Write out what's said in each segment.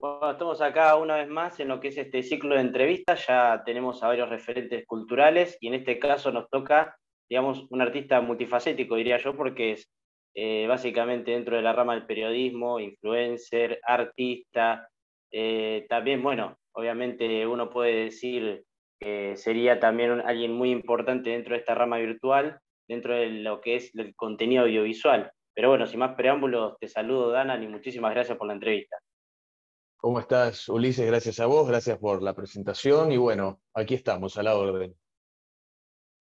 Bueno, estamos acá una vez más en lo que es este ciclo de entrevistas. Ya tenemos a varios referentes culturales y en este caso nos toca, digamos, un artista multifacético, diría yo, porque es eh, básicamente dentro de la rama del periodismo, influencer, artista. Eh, también, bueno, obviamente uno puede decir que sería también alguien muy importante dentro de esta rama virtual, dentro de lo que es el contenido audiovisual. Pero bueno, sin más preámbulos, te saludo, Dana, y muchísimas gracias por la entrevista. ¿Cómo estás, Ulises? Gracias a vos, gracias por la presentación y bueno, aquí estamos, a la orden.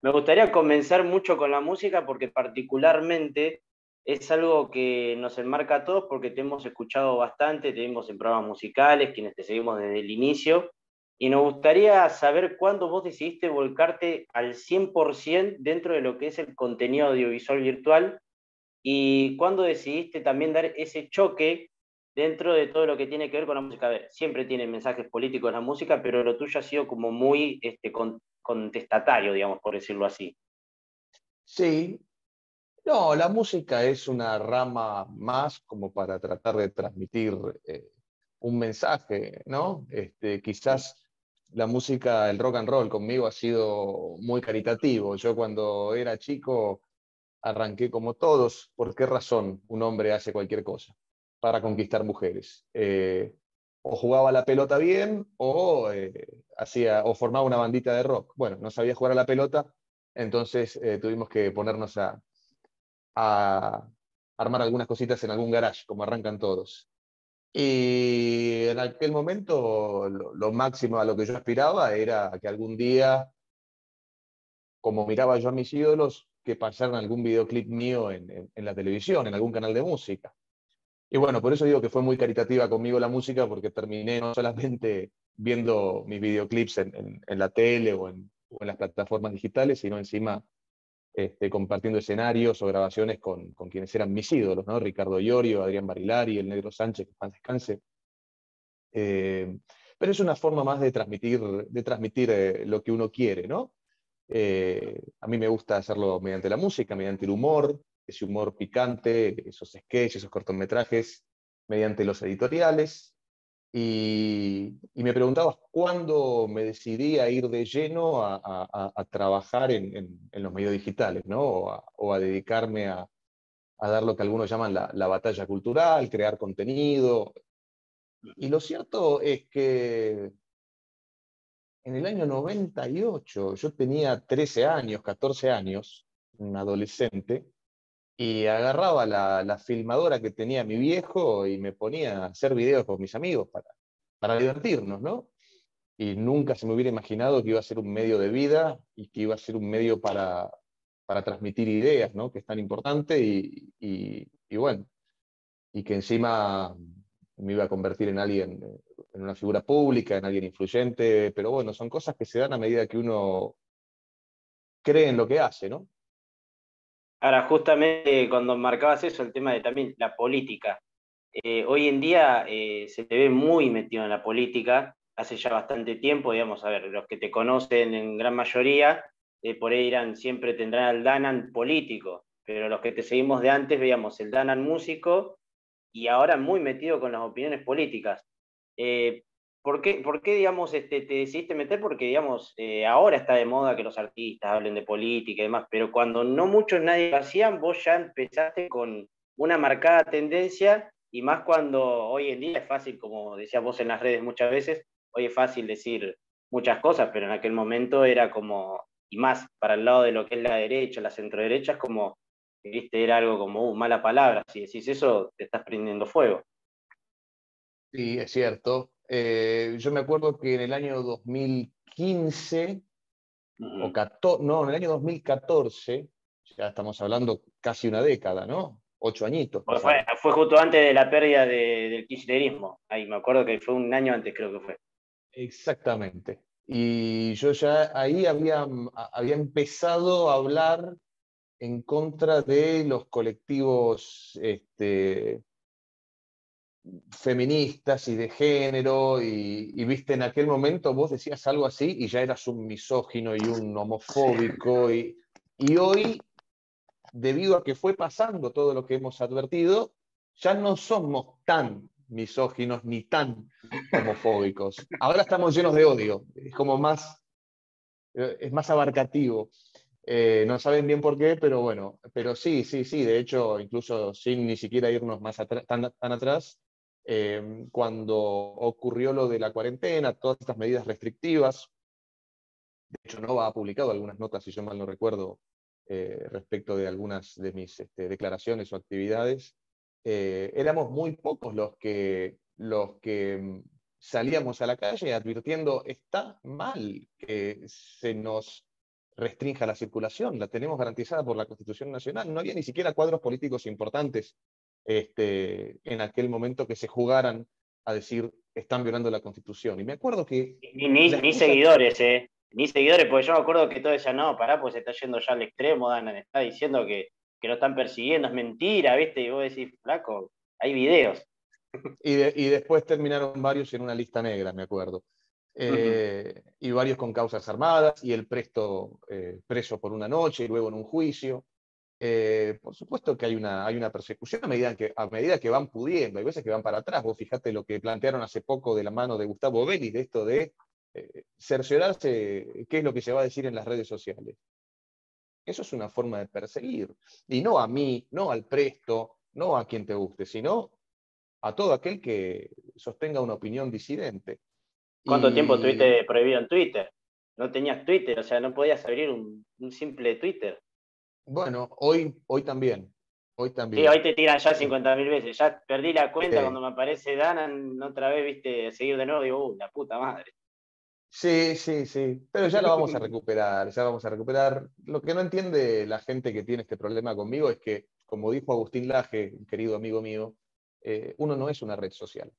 Me gustaría comenzar mucho con la música porque particularmente es algo que nos enmarca a todos porque te hemos escuchado bastante, te vimos en programas musicales, quienes te seguimos desde el inicio, y nos gustaría saber cuándo vos decidiste volcarte al 100% dentro de lo que es el contenido audiovisual virtual y cuándo decidiste también dar ese choque dentro de todo lo que tiene que ver con la música. Siempre tiene mensajes políticos la música, pero lo tuyo ha sido como muy este, contestatario, digamos, por decirlo así. Sí. No, la música es una rama más como para tratar de transmitir eh, un mensaje, ¿no? Este, quizás la música, el rock and roll conmigo ha sido muy caritativo. Yo cuando era chico arranqué como todos. ¿Por qué razón un hombre hace cualquier cosa? Para conquistar mujeres. Eh, o jugaba la pelota bien o, eh, hacía, o formaba una bandita de rock. Bueno, no sabía jugar a la pelota, entonces eh, tuvimos que ponernos a, armar algunas cositas en algún garage, como arrancan todos. Y en aquel momento lo, máximo a lo que yo aspiraba era que algún día, como miraba yo a mis ídolos, que pasaran algún videoclip mío en la televisión, en algún canal de música. Y bueno, por eso digo que fue muy caritativa conmigo la música, porque terminé no solamente viendo mis videoclips en, la tele o en, las plataformas digitales, sino encima este, compartiendo escenarios o grabaciones con, quienes eran mis ídolos, ¿no? Ricardo Llorio, Adrián Barilari, el Negro Sánchez, que pan descanse. Eh, pero es una forma más de transmitir, de transmitir eh, lo que uno quiere, ¿no? Eh, a mí me gusta hacerlo mediante la música, mediante el humor, ese humor picante, esos sketches, esos cortometrajes, mediante los editoriales. Y, me preguntabas cuándo me decidí a ir de lleno a, trabajar en, los medios digitales, ¿no? o, a, dedicarme a, dar lo que algunos llaman la, la batalla cultural, crear contenido. Y lo cierto es que en el año 98, yo tenía 13 años, 14 años, un adolescente, y agarraba la, filmadora que tenía mi viejo y me ponía a hacer videos con mis amigos para, para divertirnos, ¿no? Y nunca se me hubiera imaginado que iba a ser un medio de vida y que iba a ser un medio para, para transmitir ideas, ¿no? Que es tan importante y, y, bueno, y que encima me iba a convertir en alguien, en una figura pública, en alguien influyente, pero bueno, son cosas que se dan a medida que uno cree en lo que hace, ¿no? Ahora, justamente cuando marcabas eso, el tema de también la política. Eh, hoy en día eh, se te ve muy metido en la política, hace ya bastante tiempo, digamos, a ver, los que te conocen en gran mayoría, eh, por ahí irán, siempre tendrán al Danan político, pero los que te seguimos de antes veíamos el Danan músico y ahora muy metido con las opiniones políticas. ¿Por qué, por qué digamos, este, te decidiste meter? Porque, digamos, eh, ahora está de moda que los artistas hablen de política y demás, pero cuando no muchos nadie lo hacían, vos ya empezaste con una marcada tendencia y más cuando hoy en día es fácil, como decías vos en las redes muchas veces, hoy es fácil decir muchas cosas, pero en aquel momento era como, y más para el lado de lo que es la derecha, la centroderecha, es como, viste, era algo como, uh, mala palabra, si decís eso, te estás prendiendo fuego. Sí, es cierto. Eh, yo me acuerdo que en el año 2015, o 14, no, en el año 2014, ya estamos hablando casi una década, ¿no? Ocho añitos. Fue, fue, justo antes de la pérdida del kirchnerismo. Ahí me acuerdo que fue un año antes, creo que fue. Exactamente. Y yo ya ahí había, había empezado a hablar en contra de los colectivos este, feministas y de género, y, viste, en aquel momento vos decías algo así y ya eras un misógino y un homofóbico, y, y hoy, debido a que fue pasando todo lo que hemos advertido, ya no somos tan misóginos ni tan homofóbicos. Ahora estamos llenos de odio, es como más, eh, es más abarcativo. Eh, no saben bien por qué, pero bueno, pero sí, sí, sí, de hecho, incluso sin ni siquiera irnos más tan, atrás, eh, cuando ocurrió lo de la cuarentena, todas estas medidas restrictivas, de hecho Nova ha publicado algunas notas, si yo mal no recuerdo, respecto de algunas de mis este, declaraciones o actividades, eh, éramos muy pocos los que, los que mm, salíamos a la calle advirtiendo, está mal que se nos restrinja la circulación, la tenemos garantizada por la Constitución Nacional. No había ni siquiera cuadros políticos importantes este, en aquel momento que se jugaran a decir, están violando la Constitución. Y me acuerdo que... Ni, seguidores, ¿eh? Ni seguidores, porque yo me acuerdo que todo decía, no, pará, pues se está yendo ya al extremo, Dan, está diciendo que que lo están persiguiendo, es mentira, ¿viste? Y vos decís, flaco, hay videos. Y, después terminaron varios en una lista negra, me acuerdo. Eh, y varios con causas armadas, y el presto eh, preso por una noche y luego en un juicio. Eh, por supuesto que hay una, hay una persecución a medida, que, a medida que van pudiendo, hay veces que van para atrás. Vos fijate lo que plantearon hace poco de la mano de Gustavo Vélez, de esto de cerciorarse qué es lo que se va a decir en las redes sociales. Eso es una forma de perseguir. Y no a mí, no al presto, no a quien te guste, sino a todo aquel que sostenga una opinión disidente. ¿Cuánto tiempo estuviste prohibido en Twitter? No tenías Twitter, o sea, no podías abrir un, simple Twitter. Bueno, hoy, hoy también. Hoy también. Sí, hoy te tiran ya 50.000 veces. Ya perdí la cuenta cuando me aparece Dana, otra vez, viste, seguir de nuevo, digo, uh, la puta madre. Sí, sí, sí, pero ya lo vamos a recuperar, ya vamos a recuperar. Lo que no entiende la gente que tiene este problema conmigo es que, como dijo Agustín Laje, querido amigo mío, eh, uno no es una red social.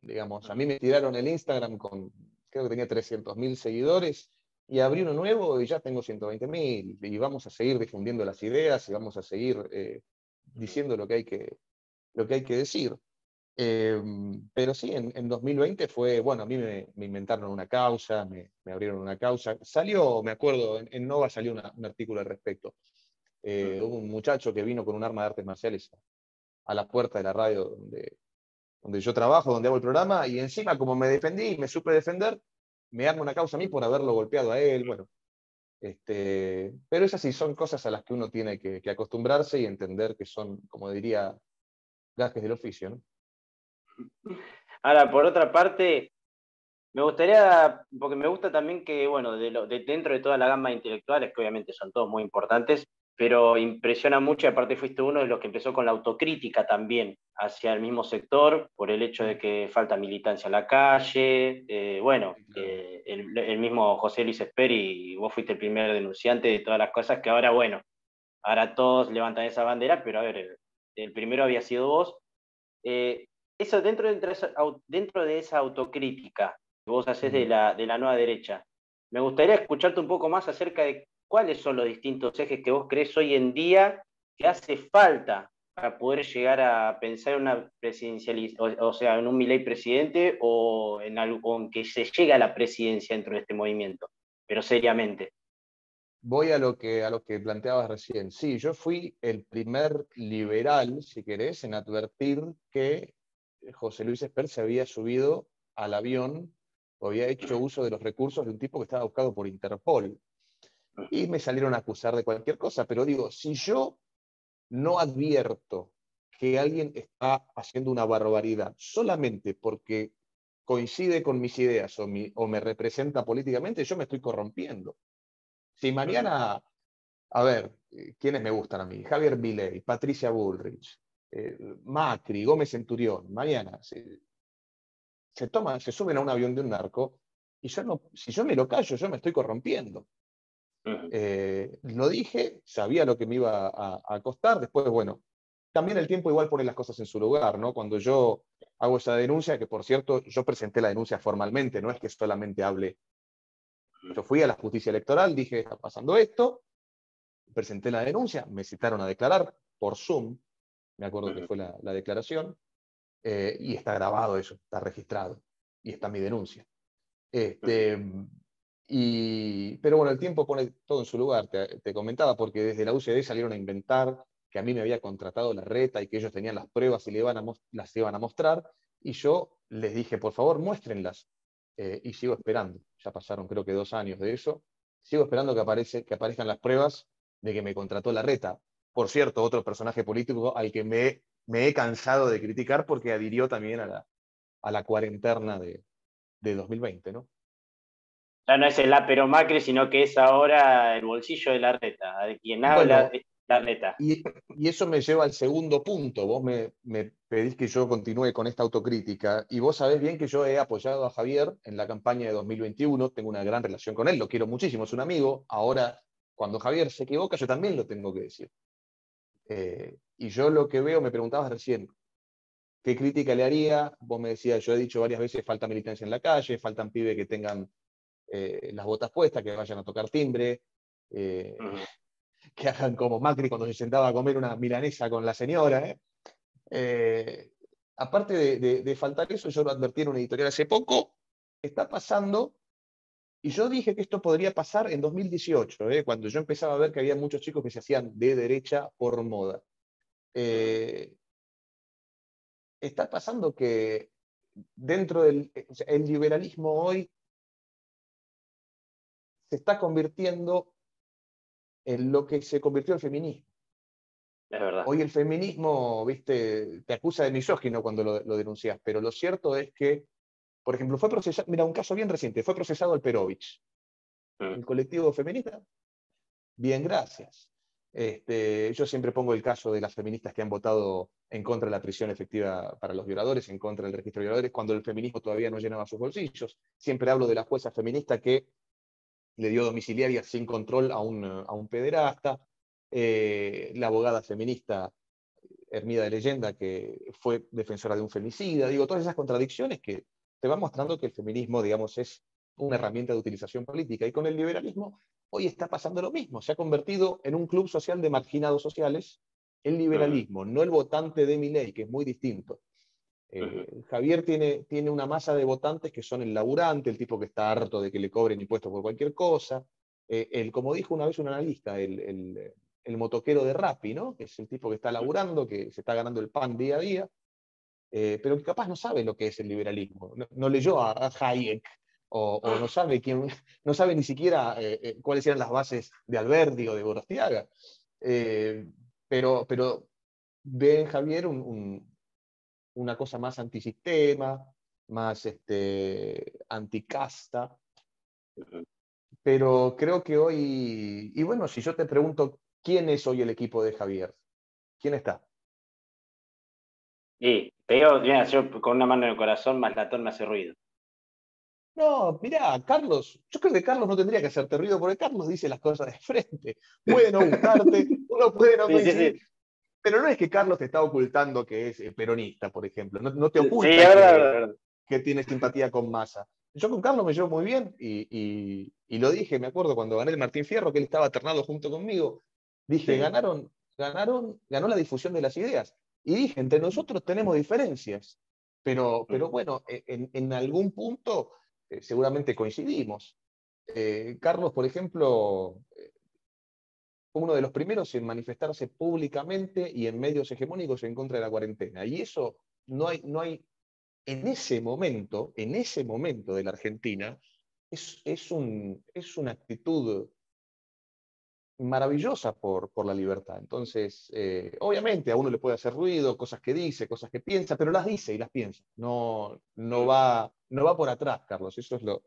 Digamos, a mí me tiraron el Instagram con, creo que tenía 300.000 seguidores, y abrí uno nuevo y ya tengo 120.000, y vamos a seguir difundiendo las ideas y vamos a seguir eh, diciendo lo que hay que, lo que, hay que decir. Em, pero sí, en, 2020 fue, bueno, a mí me, inventaron una causa, me, abrieron una causa. Salió, me acuerdo, en, Nova salió un artículo al respecto. Eh, hubo un muchacho que vino con un arma de artes marciales a, la puerta de la radio donde, donde yo trabajo, donde hago el programa, y encima, como me defendí y me supe defender, me arma una causa a mí por haberlo golpeado a él. Bueno, este, pero esas sí son cosas a las que uno tiene que, acostumbrarse y entender que son, como diría, gajes del oficio. Ahora, por otra parte, me gustaría, porque me gusta también que, bueno, de dentro de toda la gama de intelectuales, que obviamente son todos muy importantes, pero impresiona mucho, y aparte fuiste uno de los que empezó con la autocrítica también hacia el mismo sector, por el hecho de que falta militancia en la calle, eh, bueno, eh, el, mismo José Luis Esperi, vos fuiste el primer denunciante de todas las cosas que ahora, bueno, ahora todos levantan esa bandera, pero a ver, el, primero había sido vos. Eh, eso dentro de, esa, dentro de esa autocrítica que vos haces de la, de la nueva derecha, me gustaría escucharte un poco más acerca de cuáles son los distintos ejes que vos crees hoy en día que hace falta para poder llegar a pensar en una presidencialista, o, sea, en un Milei presidente o en, algo, en que se llegue a la presidencia dentro de este movimiento, pero seriamente. Voy a lo que a lo que planteabas recién. Sí, yo fui el primer liberal, si querés, en advertir que José Luis Esper se había subido al avión o había hecho uso de los recursos de un tipo que estaba buscado por Interpol. Y me salieron a acusar de cualquier cosa, pero digo, si yo no advierto que alguien está haciendo una barbaridad solamente porque coincide con mis ideas o, o me representa políticamente, yo me estoy corrompiendo. Si mañana, a ver, ¿quiénes me gustan a mí? Javier Milei, Patricia Bullrich, eh, Macri, Gómez Centurión, mañana se, toman, se suben a un avión de un narco y yo no, si yo me lo callo, yo me estoy corrompiendo. Eh, lo dije, sabía lo que me iba a, costar, después, bueno, también el tiempo igual pone las cosas en su lugar, ¿no? Cuando yo hago esa denuncia, que por cierto, yo presenté la denuncia formalmente, no es que solamente hable. Yo fui a la justicia electoral, dije, está pasando esto, presenté la denuncia, me citaron a declarar por Zoom, me acuerdo que fue la, declaración, eh, y está grabado eso, está registrado, y está mi denuncia. Este, y, pero bueno, el tiempo pone todo en su lugar, te, comentaba, porque desde la UCD salieron a inventar que a mí me había contratado la reta y que ellos tenían las pruebas y le iban a, las iban a mostrar, Y yo les dije, por favor, muéstrenlas. Eh, y sigo esperando. Ya pasaron creo que dos años de eso. Sigo esperando que, aparece, que aparezcan las pruebas de que me contrató la reta. Por cierto, otro personaje político al que me, me he cansado de criticar porque adhirió también a la, a la cuarentena de, de 2020, ¿no? Ya no es el pero Macri, sino que es ahora el bolsillo de la reta. De quien habla la reta. Y, eso me lleva al segundo punto. Vos me, me, pedís que yo continúe con esta autocrítica y vos sabés bien que yo he apoyado a Javier en la campaña de 2021. Tengo una gran relación con él, lo quiero muchísimo, es un amigo. Ahora, cuando Javier se equivoca, yo también lo tengo que decir. Eh, y yo lo que veo, me preguntabas recién, ¿qué crítica le haría? Vos me decías, yo he dicho varias veces, falta militancia en la calle, faltan pibes que tengan eh, las botas puestas, que vayan a tocar timbre, eh, que hagan como Macri cuando se sentaba a comer una milanesa con la señora. aparte de, de, faltar eso, yo lo advertí en una editorial hace poco, está pasando y yo dije que esto podría pasar en 2018, ¿eh? cuando yo empezaba a ver que había muchos chicos que se hacían de derecha por moda. Eh, está pasando que dentro del el liberalismo hoy se está convirtiendo en lo que se convirtió el feminismo. Es verdad. Hoy el feminismo, viste, te acusa de misógino cuando lo, lo denuncias, pero lo cierto es que por ejemplo, fue procesado, mira, un caso bien reciente, fue procesado el Perovich, mm. el colectivo feminista. Bien, gracias. Este, yo siempre pongo el caso de las feministas que han votado en contra de la prisión efectiva para los violadores, en contra del registro de violadores, cuando el feminismo todavía no llenaba sus bolsillos. Siempre hablo de la jueza feminista que le dio domiciliaria sin control a un, a un pederasta, eh, la abogada feminista Hermida de Leyenda, que fue defensora de un femicida. Digo, todas esas contradicciones que te va mostrando que el feminismo, digamos, es una herramienta de utilización política. Y con el liberalismo hoy está pasando lo mismo. Se ha convertido en un club social de marginados sociales el liberalismo, no el votante de mi ley, que es muy distinto. Eh, Javier tiene, tiene una masa de votantes que son el laburante, el tipo que está harto de que le cobren impuestos por cualquier cosa. Eh, el, como dijo una vez un analista, el, el, el motoquero de Rappi, ¿no? que es el tipo que está laburando, que se está ganando el pan día a día, eh, pero que capaz no sabe lo que es el liberalismo, no, leyó a, Hayek o, no, sabe quién, no sabe ni siquiera eh, eh, cuáles eran las bases de Alberti o de Gorostiaga. pero, pero ve en Javier una cosa más antisistema, más este, anticasta. Pero creo que hoy, y bueno, si yo te pregunto quién es hoy el equipo de Javier, ¿quién está? Sí, te digo, yo con una mano en el corazón, más latón me hace ruido. No, mirá, Carlos, yo creo que Carlos no tendría que hacerte ruido, porque Carlos dice las cosas de frente. Puede no gustarte, uno puede no coincidir. Pero no es que Carlos te está ocultando que es eh, peronista, por ejemplo. No, te oculta que, que, tiene simpatía con Massa. Yo con Carlos me llevo muy bien y, y, lo dije, me acuerdo cuando gané el Martín Fierro, que él estaba ternado junto conmigo. Dije, ganaron, ganaron, ganó la difusión de las ideas. Y dije, entre nosotros tenemos diferencias, pero, pero bueno, e, en, algún punto eh, seguramente coincidimos. Eh, Carlos, por ejemplo, eh, fue uno de los primeros en manifestarse públicamente y en medios hegemónicos en contra de la cuarentena. Y eso no hay, no hay en ese momento, en ese momento de la Argentina, es, es, un, es una actitud maravillosa por, por la libertad. Entonces, eh, obviamente a uno le puede hacer ruido, cosas que dice, cosas que piensa, pero las dice y las piensa. No, no, va, no va por atrás, Carlos, eso es lo,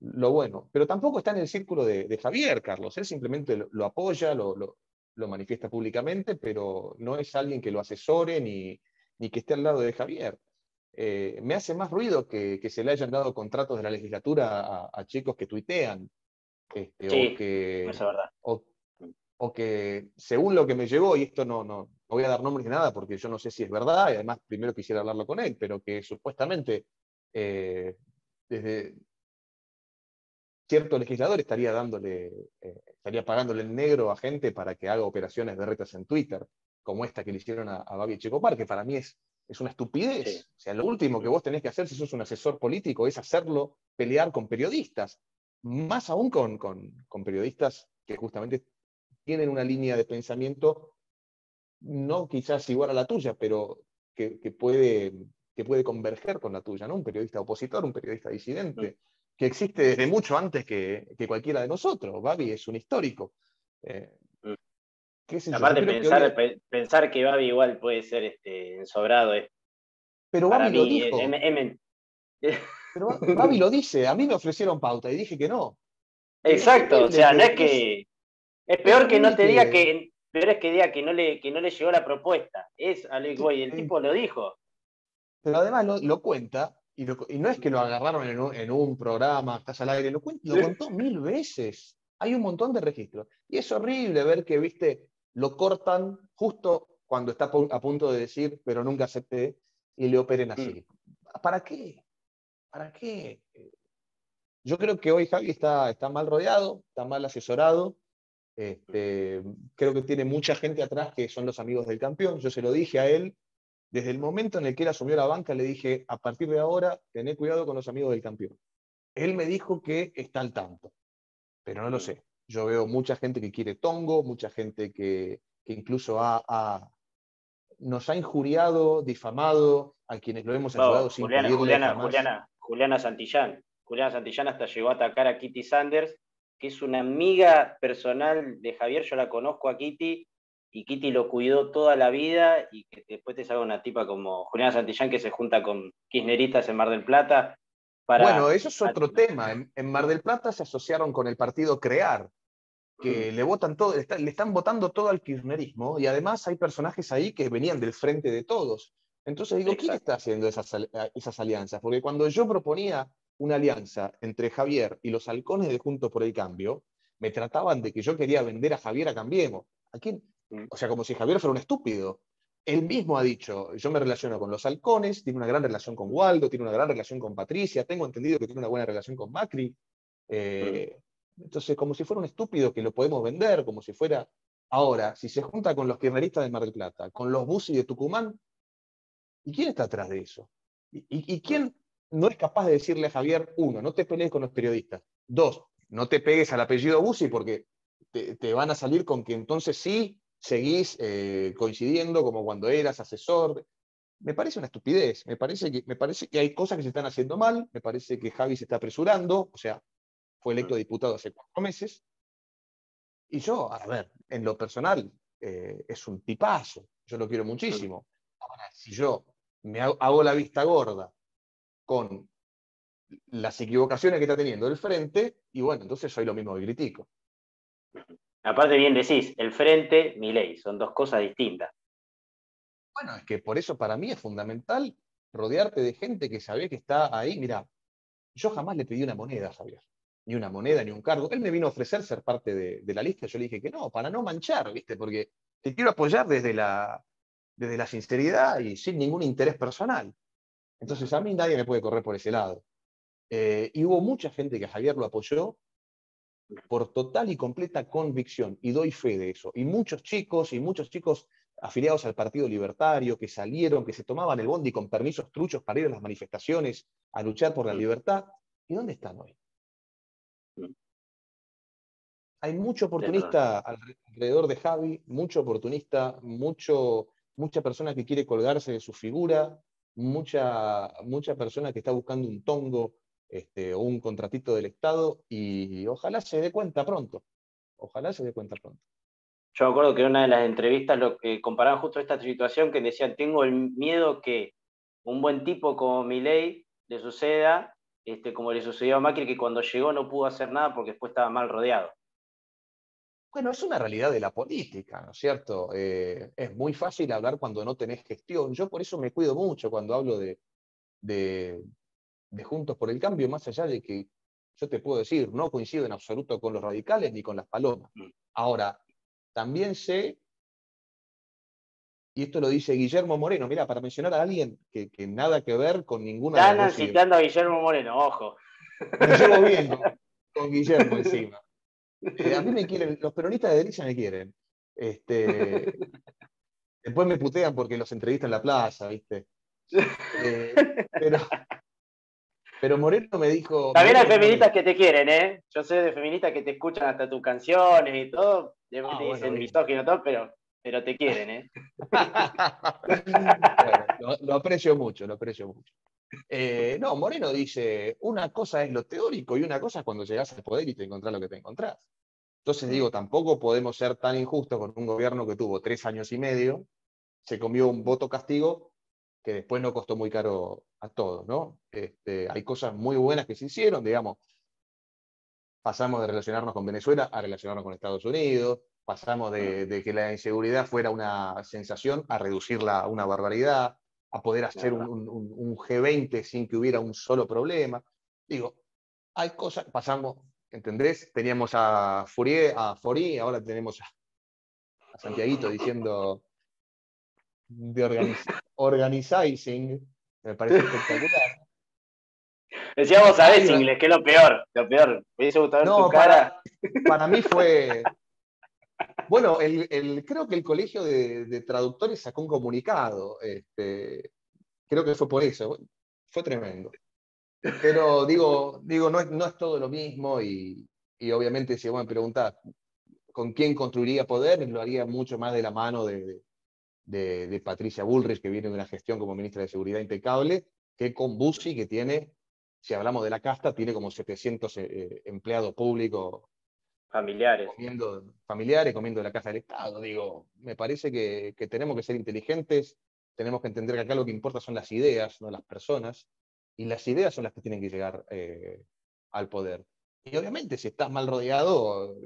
lo bueno. Pero tampoco está en el círculo de, Javier, Carlos. Él simplemente lo, apoya, lo, lo, manifiesta públicamente, pero no es alguien que lo asesore ni, ni que esté al lado de Javier. Eh, me hace más ruido que, que, se le hayan dado contratos de la legislatura a chicos que tuitean este, o, que, O, que, según lo que me llegó, y esto no, no, voy a dar nombres ni nada porque yo no sé si es verdad, y además primero quisiera hablarlo con él, pero que supuestamente eh, desde cierto legislador estaría dándole, eh, estaría pagándole el negro a gente para que haga operaciones de retas en Twitter, como esta que le hicieron a, a Babi Checopar, que para mí es, es una estupidez. O sea, lo último que vos tenés que hacer si sos un asesor político es hacerlo pelear con periodistas más aún con, con, periodistas que justamente tienen una línea de pensamiento no quizás igual a la tuya, pero que, puede que puede converger con la tuya, ¿no? Un periodista opositor, un periodista disidente, que existe desde mucho antes que, cualquiera de nosotros. Babi es un histórico. Eh, Aparte, pensar, pensar que Babi igual puede ser este, ensobrado es. Pero Babi lo dijo. Pero Babi lo dice, a mí me ofrecieron pauta y dije que no. Exacto, o sea, no es que. Es peor que no te diga que. Peor es que diga que no le, que no le llegó la propuesta. Es a el tipo lo dijo. Pero además lo, cuenta, y, no es que lo agarraron en un, programa, estás al aire, lo, lo contó mil veces. Hay un montón de registros. Y es horrible ver que, viste, lo cortan justo cuando está a punto de decir, pero nunca acepté, y le operen mm. así. ¿Para qué? ¿Para qué? Yo creo que hoy Javi está, está mal rodeado, está mal asesorado. Este, creo que tiene mucha gente atrás que son los amigos del campeón. Yo se lo dije a él. Desde el momento en el que él asumió la banca, le dije, a partir de ahora, tené cuidado con los amigos del campeón. Él me dijo que está al tanto, pero no lo sé. Yo veo mucha gente que quiere tongo, mucha gente que, incluso nos ha injuriado, difamado a quienes lo hemos ayudado sin Juliana, Juliana, Juliana, Juliana Santillán. Juliana Santillán hasta llegó a atacar a Kitty Sanders, que es una amiga personal de Javier, yo la conozco a Kitty, y Kitty lo cuidó toda la vida, y que después te salga una tipa como Juliana Santillán que se junta con kirchneristas en Mar del Plata. bueno, eso es otro tema. En, Mar del Plata se asociaron con el partido Crear, que le votan todo, le, están votando todo al kirchnerismo, y además hay personajes ahí que venían del frente de todos. Entonces digo, ¿quién está haciendo esas, esas alianzas? Porque cuando yo proponía una alianza entre Javier y los halcones de Juntos por el Cambio, me trataban de que yo quería vender a Javier a Cambiemos. ¿A quién? Mm. O sea, como si Javier fuera un estúpido. Él mismo ha dicho, yo me relaciono con los halcones, tiene una gran relación con Waldo, tiene una gran relación con Patricia, tengo entendido que tiene una buena relación con Macri. Eh, mm. entonces, como si fuera un estúpido que lo podemos vender, como si fuera... Ahora, si se junta con los kirchneristas de Mar del Plata, con los Busi de Tucumán, ¿y quién está atrás de eso? y quién no es capaz de decirle a Javier, uno, no te pelees con los periodistas. Dos, no te pegues al apellido Bussi porque te, van a salir con que entonces sí seguís eh, coincidiendo como cuando eras asesor. Me parece una estupidez, me parece, que, me parece que hay cosas que se están haciendo mal, me parece que Javi se está apresurando, o sea, fue electo diputado hace cuatro meses. Y yo, a ver, en lo personal, eh, es un tipazo, yo lo quiero muchísimo. Ahora, si yo me hago la vista gorda con las equivocaciones que está teniendo el frente, y bueno, entonces soy lo mismo que critico. Aparte bien decís, el frente, mi ley, son dos cosas distintas. Bueno, es que por eso para mí es fundamental rodearte de gente que sabe que está ahí. Mira, yo jamás le pedí una moneda a Javier, ni una moneda, ni un cargo. Él me vino a ofrecer ser parte de, la lista, yo le dije que no, para no manchar, ¿viste? Porque te quiero apoyar desde la, desde la sinceridad y sin ningún interés personal. Entonces a mí nadie me puede correr por ese lado. Eh, y hubo mucha gente que Javier lo apoyó por total y completa convicción, y doy fe de eso. Y muchos chicos, y muchos chicos afiliados al Partido Libertario, que salieron, que se tomaban el bondi con permisos truchos para ir a las manifestaciones, a luchar por la libertad. ¿Y dónde están hoy? Hay mucho oportunista alrededor de Javi, mucho oportunista, mucho, mucha persona que quiere colgarse de su figura, mucha, mucha persona que está buscando un tongo este, o un contratito del Estado y ojalá se dé cuenta pronto. Ojalá se dé cuenta pronto. Yo me acuerdo que en una de las entrevistas lo que comparaban justo esta situación que decían, tengo el miedo que un buen tipo como Milei le suceda, este, como le sucedió a Macri, que cuando llegó no pudo hacer nada porque después estaba mal rodeado. Bueno, es una realidad de la política, ¿no es cierto? Eh, es muy fácil hablar cuando no tenés gestión. Yo por eso me cuido mucho cuando hablo de, de, Juntos por el Cambio, más allá de que yo te puedo decir, no coincido en absoluto con los radicales ni con las palomas. Mm. Ahora, también sé, y esto lo dice Guillermo Moreno, mira, para mencionar a alguien que, nada que ver con ninguna... Están citando a Guillermo Moreno, ojo. Me llevo bien con Guillermo encima. Eh, a mí me quieren, los peronistas de derecha me quieren. Este, después me putean porque los entrevistan en la plaza, ¿viste? Eh, pero, pero Moreno me dijo. También hay feministas que te quieren, ¿eh? Yo sé de feministas que te escuchan hasta tus canciones y todo. te ah, dicen misógino todo, pero pero te quieren, ¿eh? lo, aprecio mucho, lo aprecio mucho. Eh, no, Moreno dice, una cosa es lo teórico y una cosa es cuando llegas al poder y te encontrás lo que te encontrás. Entonces digo, tampoco podemos ser tan injustos con un gobierno que tuvo tres años y medio, se comió un voto castigo que después no costó muy caro a todos, ¿no? Este, hay cosas muy buenas que se hicieron, digamos, pasamos de relacionarnos con Venezuela a relacionarnos con Estados Unidos, pasamos de, que la inseguridad fuera una sensación a reducirla a una barbaridad, a poder hacer un, G20 sin que hubiera un solo problema. Digo, hay cosas, pasamos, ¿entendés? Teníamos a Fourier, a ahora tenemos a, a Santiaguito diciendo de organizing, me parece espectacular. Decíamos a Bessingles, que es lo peor, lo peor. no, para, Para mí fue. Bueno, el, creo que el colegio de, traductores sacó un comunicado. Este, creo que fue por eso. Fue tremendo. Pero digo, digo no, es, no es todo lo mismo y, obviamente si vos me preguntás con quién construiría poder, lo haría mucho más de la mano de, de, Patricia Bullrich, que viene de una gestión como ministra de Seguridad impecable, que con Bussi, que tiene, si hablamos de la casta, tiene como 700 eh, eh, empleados públicos. Familiares. Comiendo, familiares, comiendo de la casa del Estado. Digo, me parece que, tenemos que ser inteligentes, tenemos que entender que acá lo que importa son las ideas, no las personas, y las ideas son las que tienen que llegar eh, al poder. Y obviamente, si estás mal rodeado,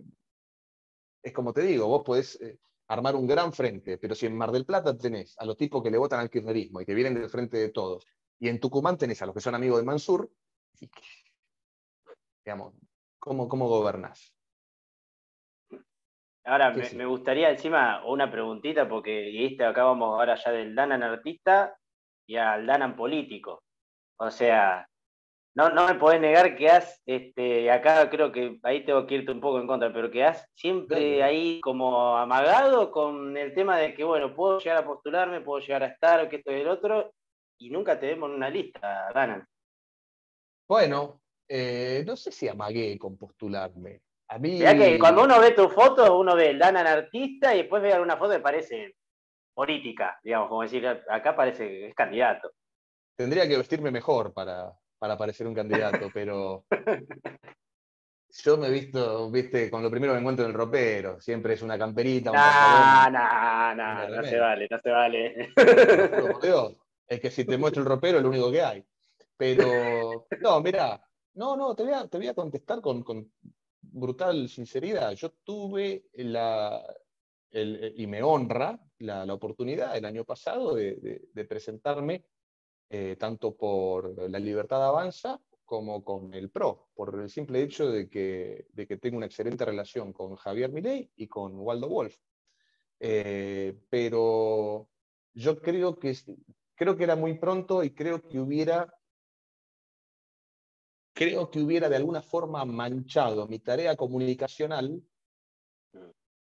es como te digo, vos podés armar un gran frente, pero si en Mar del Plata tenés a los tipos que le votan al kirchnerismo y que vienen del frente de todos, y en Tucumán tenés a los que son amigos de Mansur, digamos, ¿cómo, cómo gobernás? Ahora, me, gustaría encima una preguntita, porque viste, acá vamos ahora ya del Danan artista y al Danan político. O sea, no, no me podés negar que has, este, acá creo que ahí tengo que irte un poco en contra, pero que has siempre ahí como amagado con el tema de que, bueno, puedo llegar a postularme, puedo llegar a estar, o que esto y el otro, y nunca te vemos en una lista, ganan. Bueno, eh, no sé si amagué con postularme. A mí... que cuando uno ve tu foto, uno ve el Danan artista y después ve alguna foto que parece política, digamos, como decir, acá parece que es candidato. Tendría que vestirme mejor para, para parecer un candidato, pero yo me he visto, viste, con lo primero que encuentro en el ropero, siempre es una camperita, un no, no, no, no se vale, no se vale. es que si te muestro el ropero es lo único que hay. Pero, no, mira, no, no, te voy a, te voy a contestar con, con brutal sinceridad. Yo tuve la, el, y me honra la, la, oportunidad el año pasado de, de, de presentarme eh, tanto por la libertad avanza como con el PRO, por el simple hecho de que, de que tengo una excelente relación con Javier Milei y con Waldo Wolf. Eh, pero yo creo que, creo que era muy pronto y creo que hubiera creo que hubiera de alguna forma manchado mi tarea comunicacional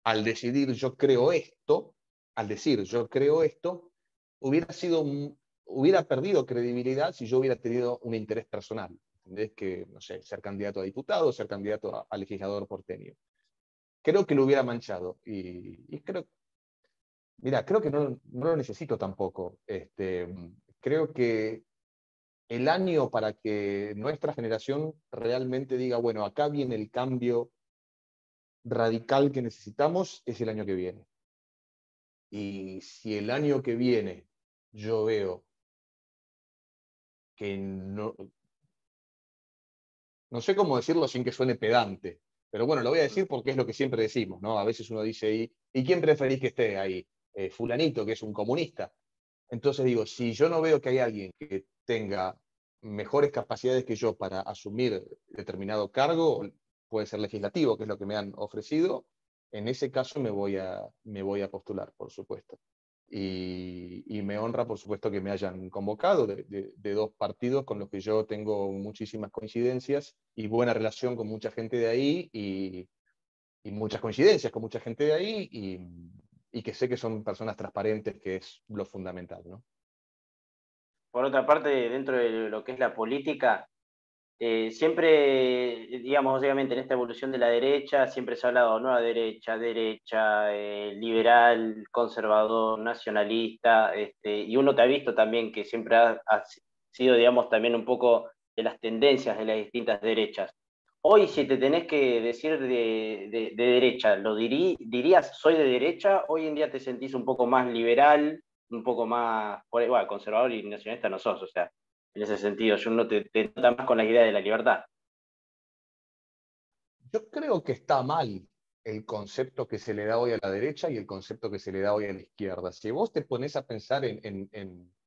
al decidir yo creo esto, al decir yo creo esto, hubiera sido hubiera perdido credibilidad si yo hubiera tenido un interés personal. ¿Entendés? Que, no sé, ser candidato a diputado, ser candidato a, legislador porteño. Creo que lo hubiera manchado. Y, creo, mira, creo que no, lo necesito tampoco. Este, creo que el año para que nuestra generación realmente diga, bueno, acá viene el cambio radical que necesitamos, es el año que viene. Y si el año que viene yo veo que no, no sé cómo decirlo sin que suene pedante, pero bueno, lo voy a decir porque es lo que siempre decimos, ¿no? A veces uno dice, ¿y, ¿y quién preferís que esté ahí? Eh, fulanito, que es un comunista. Entonces digo, si yo no veo que hay alguien que tenga mejores capacidades que yo para asumir determinado cargo, puede ser legislativo, que es lo que me han ofrecido, en ese caso me voy a, me voy a postular, por supuesto. Y, me honra, por supuesto, que me hayan convocado de, dos partidos con los que yo tengo muchísimas coincidencias y buena relación con mucha gente de ahí y, muchas coincidencias con mucha gente de ahí y, que sé que son personas transparentes, que es lo fundamental. ¿no? Por otra parte, dentro de lo que es la política, eh, siempre, digamos, obviamente en esta evolución de la derecha, siempre se ha hablado nueva derecha, derecha, eh, liberal, conservador, nacionalista, este, y uno te ha visto también que siempre ha, sido, digamos, también un poco de las tendencias de las distintas derechas. Hoy, si te tenés que decir de, derecha, ¿lo dirías, soy de derecha? Hoy en día te sentís un poco más liberal, un poco más, conservador y nacionalista no sos, o sea, en ese sentido. Yo no te, te más con la idea de la libertad. Yo creo que está mal el concepto que se le da hoy a la derecha y el concepto que se le da hoy a la izquierda. Si vos te pones a pensar en,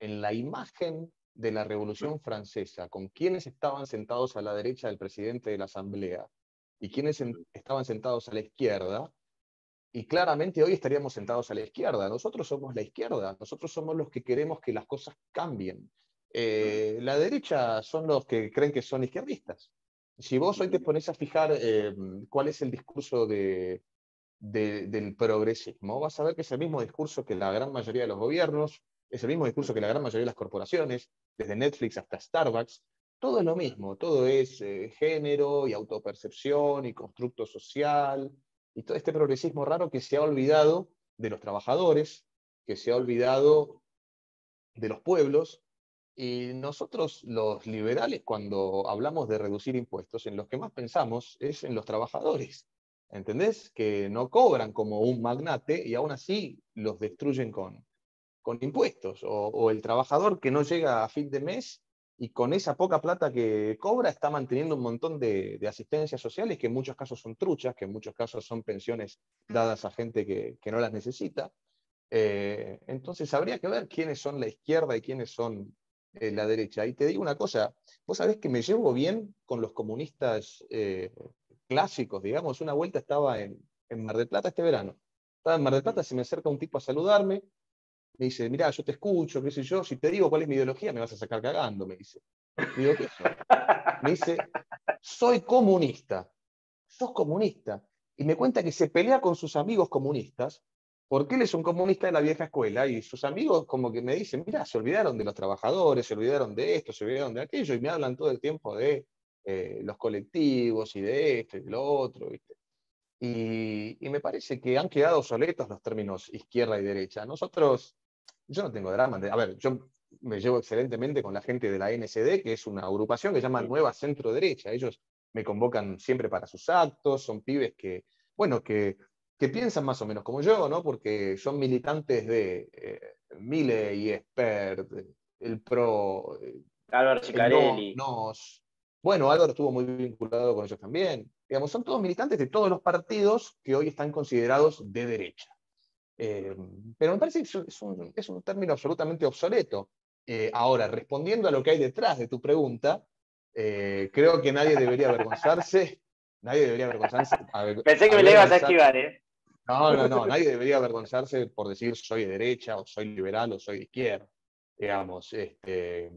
la imagen de la Revolución Francesa, con quienes estaban sentados a la derecha del presidente de la Asamblea y quienes estaban sentados a la izquierda, y claramente hoy estaríamos sentados a la izquierda. Nosotros somos la izquierda, nosotros somos los que queremos que las cosas cambien. Eh, la derecha son los que creen que son izquierdistas. Si vos hoy te pones a fijar eh, cuál es el discurso de, del progresismo, vas a ver que es el mismo discurso que la gran mayoría de los gobiernos, es el mismo discurso que la gran mayoría de las corporaciones, desde Netflix hasta Starbucks, todo es lo mismo, todo es eh, género y autopercepción y constructo social, y todo este progresismo raro que se ha olvidado de los trabajadores, que se ha olvidado de los pueblos, y nosotros, los liberales, cuando hablamos de reducir impuestos, en los que más pensamos es en los trabajadores. ¿Entendés? Que no cobran como un magnate y aún así los destruyen con, con impuestos. O, el trabajador que no llega a fin de mes y con esa poca plata que cobra está manteniendo un montón de, de asistencias sociales que en muchos casos son truchas, que en muchos casos son pensiones dadas a gente que, que no las necesita. Eh, entonces habría que ver quiénes son la izquierda y quiénes son la derecha. Y te digo una cosa, vos sabés que me llevo bien con los comunistas eh, clásicos, digamos. Una vuelta estaba en, Mar del Plata este verano. Estaba en Mar del Plata, se me acerca un tipo a saludarme, me dice, mira, yo te escucho, qué sé yo, si te digo cuál es mi ideología, me vas a sacar cagando, me dice. Digo, ¿qué Me dice, soy comunista. Sos comunista. Y me cuenta que se pelea con sus amigos comunistas porque él es un comunista de la vieja escuela y sus amigos como que me dicen, mira, se olvidaron de los trabajadores, se olvidaron de esto, se olvidaron de aquello, y me hablan todo el tiempo de eh, los colectivos y de esto y de lo otro. Y, me parece que han quedado obsoletos los términos izquierda y derecha. Nosotros, yo no tengo drama, a ver, yo me llevo excelentemente con la gente de la NSD, que es una agrupación que se llama Nueva Centro Derecha. Ellos me convocan siempre para sus actos, son pibes que, bueno, que que piensan más o menos como yo, ¿no? Porque son militantes de eh, Mile y Expert, el PRO. Eh, Álvaro Cicarelli. nos. Bueno, Álvaro estuvo muy vinculado con ellos también. Digamos, son todos militantes de todos los partidos que hoy están considerados de derecha. Eh, pero me parece que es un, es un término absolutamente obsoleto. ahora, respondiendo a lo que hay detrás de tu pregunta, creo que nadie debería avergonzarse. Nadie debería avergonzarse. Pensé que me le ibas a esquivar, ¿eh? No, no, no, nadie debería avergonzarse por decir soy de derecha o soy liberal o soy de izquierda. Digamos, este,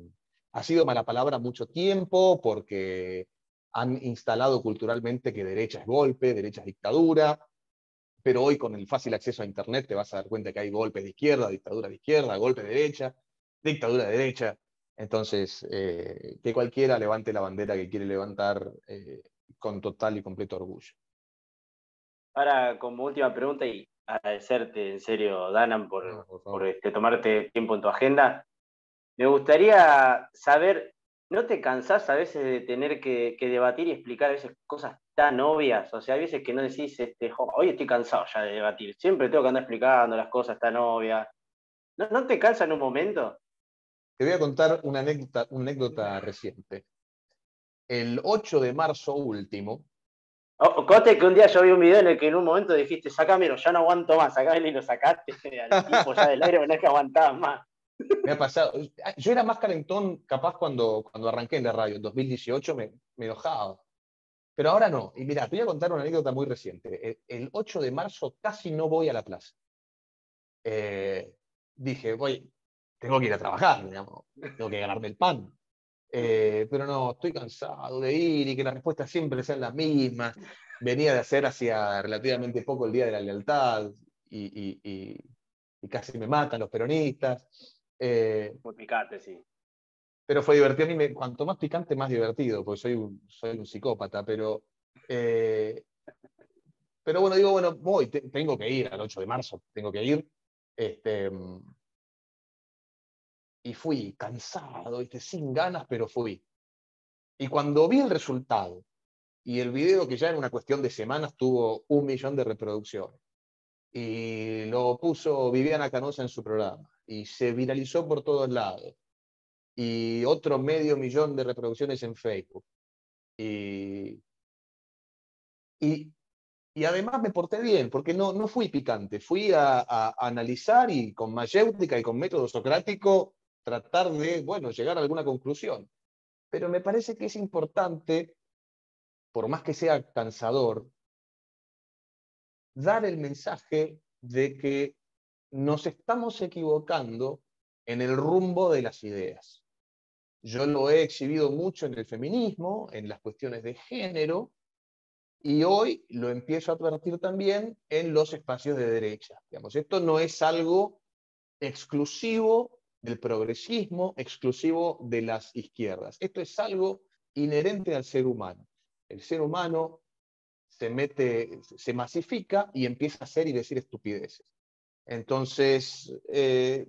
ha sido mala palabra mucho tiempo porque han instalado culturalmente que derecha es golpe, derecha es dictadura, pero hoy con el fácil acceso a Internet te vas a dar cuenta que hay golpes de izquierda, dictadura de izquierda, golpe de derecha, dictadura de derecha. Entonces, eh, que cualquiera levante la bandera que quiere levantar eh, con total y completo orgullo. Ahora, como última pregunta, y agradecerte en serio, Danan, por, por, este, tomarte tiempo en tu agenda, me gustaría saber, ¿no te cansás a veces de tener que, debatir y explicar a veces cosas tan obvias? O sea, hay veces que no decís, este, hoy estoy cansado ya de debatir, siempre tengo que andar explicando las cosas tan obvias. ¿No, no te cansa en un momento? Te voy a contar una anécdota, una anécdota reciente. El 8 de marzo último, Oh, cote que un día yo vi un video en el que en un momento dijiste, sacámelo, ya no aguanto más, sacámelo y lo sacaste al tipo ya del aire, no es que aguantabas más. Me ha pasado. Yo era más calentón, capaz cuando, cuando arranqué en la radio, en 2018 me, me enojaba. Pero ahora no. Y mira, te voy a contar una anécdota muy reciente. El, 8 de marzo casi no voy a la plaza. Eh, dije, voy, tengo que ir a trabajar, digamos, tengo que ganarme el pan. Eh, pero no, estoy cansado de ir y que las respuestas siempre sean las mismas. Venía de hacer hacia relativamente poco el Día de la Lealtad y, casi me matan los peronistas. Eh, Muy picante, sí. pero fue divertido. A mí, cuanto más picante, más divertido, porque soy un, soy un psicópata, pero... Eh, pero bueno, digo, bueno, voy, tengo que ir al 8 de marzo, tengo que ir. Este, y fui cansado, sin ganas, pero fui. Y cuando vi el resultado y el video que ya en una cuestión de semanas tuvo un millón de reproducciones, y lo puso Viviana Canosa en su programa, y se viralizó por todos lados, y otro medio millón de reproducciones en Facebook. Y, y, y además me porté bien, porque no, no fui picante, fui a, a analizar y con mayéutica y con método socrático tratar de, bueno, llegar a alguna conclusión. Pero me parece que es importante, por más que sea cansador, dar el mensaje de que nos estamos equivocando en el rumbo de las ideas. Yo lo he exhibido mucho en el feminismo, en las cuestiones de género, y hoy lo empiezo a advertir también en los espacios de derecha. Digamos, esto no es algo exclusivo del progresismo, exclusivo de las izquierdas. Esto es algo inherente al ser humano. El ser humano se mete, se masifica y empieza a hacer y decir estupideces. Entonces, eh,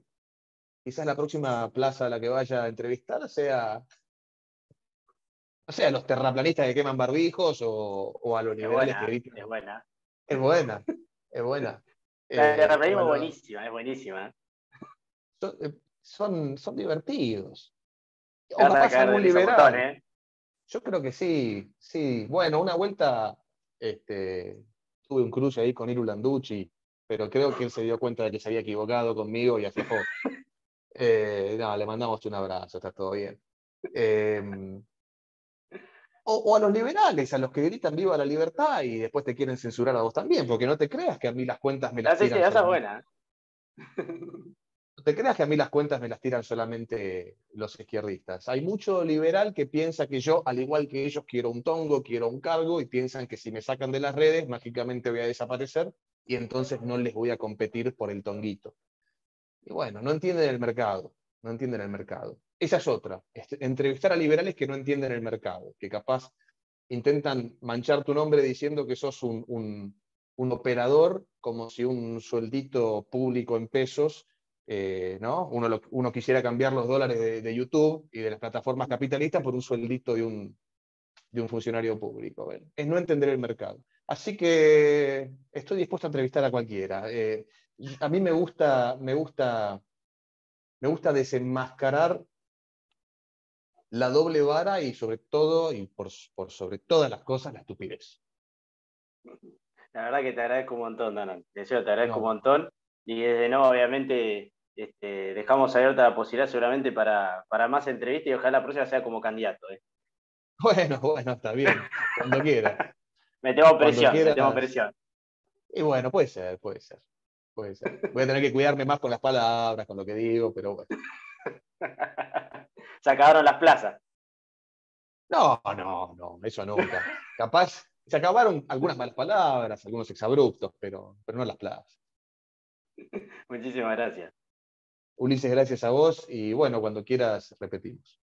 quizás la próxima plaza a la que vaya a entrevistar sea, sea, los terraplanistas que queman barbijos o, a los liberales que. Es buena. Es buena, es buena. Eh, terraplanismo es buenísima, es buenísima. Eh, son, son divertidos. O capaz algún liberal. ¿eh? Yo creo que sí, sí. Bueno, una vuelta este, tuve un cruce ahí con Iru Landucci, pero creo que él se dio cuenta de que se había equivocado conmigo y aflojó. Eh, no, le mandamos un abrazo, está todo bien. Em, o, a los liberales, a los que gritan viva la libertad y después te quieren censurar a vos también, porque no te creas que a mí las cuentas me las sí, sí, esa es buena. Te creas que a mí las cuentas me las tiran solamente los izquierdistas. Hay mucho liberal que piensa que yo, al igual que ellos, quiero un tongo, quiero un cargo y piensan que si me sacan de las redes, mágicamente voy a desaparecer y entonces no les voy a competir por el tonguito. Y bueno, no entienden el mercado, no entienden el mercado. Esa es otra, entrevistar a liberales que no entienden el mercado, que capaz intentan manchar tu nombre diciendo que sos un operador como si un sueldito público en pesos eh, ¿no? Uno, uno, quisiera cambiar los dólares de, YouTube y de las plataformas capitalistas por un sueldito de un, de un funcionario público. Es no entender el mercado. Así que estoy dispuesto a entrevistar a cualquiera. Eh, a mí me gusta, me gusta, me gusta desenmascarar la doble vara y sobre todo, y por, por sobre todas las cosas, la estupidez. La verdad que te agradezco un montón, Danan. Deseo, te agradezco un montón. Y desde no, obviamente, este, dejamos abierta la posibilidad seguramente para, para, más entrevistas y ojalá la próxima sea como candidato. ¿eh? Bueno, bueno, está bien, cuando quiera. me tengo presión, me tengo presión. Y bueno, puede ser, puede ser, puede ser. Voy a tener que cuidarme más con las palabras, con lo que digo, pero bueno. Se acabaron las plazas. No, no, no, eso nunca. Capaz, se acabaron algunas malas palabras, algunos exabruptos, pero, pero no las plazas. Muchísimas gracias. Ulises, gracias a vos y bueno, cuando quieras repetimos.